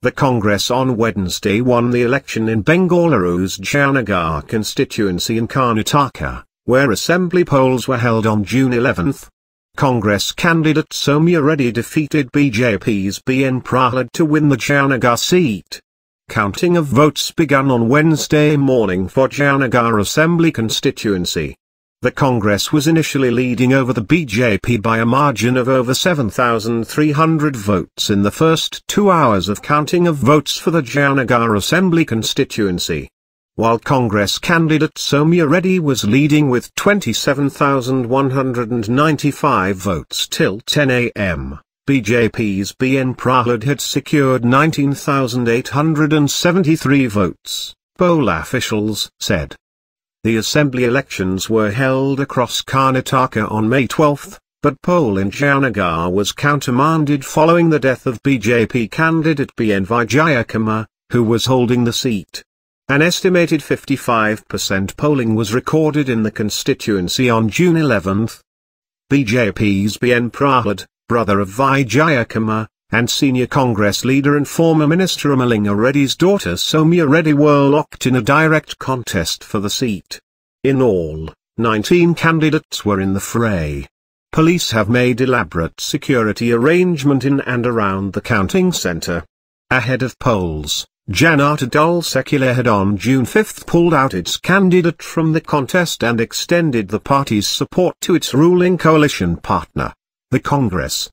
The Congress on Wednesday won the election in Bengaluru's Jayanagar constituency in Karnataka, where assembly polls were held on June 11. Congress candidate Sowmya Reddy defeated BJP's BN Prahalad to win the Jayanagar seat. Counting of votes began on Wednesday morning for Jayanagar Assembly constituency. The Congress was initially leading over the BJP by a margin of over 7,300 votes in the first two hours of counting of votes for the Jayanagar Assembly constituency. While Congress candidate Sowmya Reddy was leading with 27,195 votes till 10 a.m., BJP's BN Prahalad had secured 19,873 votes, poll officials said. The assembly elections were held across Karnataka on May 12, but poll in Jayanagar was countermanded following the death of BJP candidate BN Vijayakumar, who was holding the seat. An estimated 55% polling was recorded in the constituency on June 11. BJP's BN Prahalad, brother of Vijayakumar, and senior Congress leader and former Minister Ramalinga Reddy's daughter Sowmya Reddy were locked in a direct contest for the seat. In all, 19 candidates were in the fray. Police have made elaborate security arrangement in and around the counting centre. Ahead of polls, Janata Dal Secular had on June 5 pulled out its candidate from the contest and extended the party's support to its ruling coalition partner, the Congress.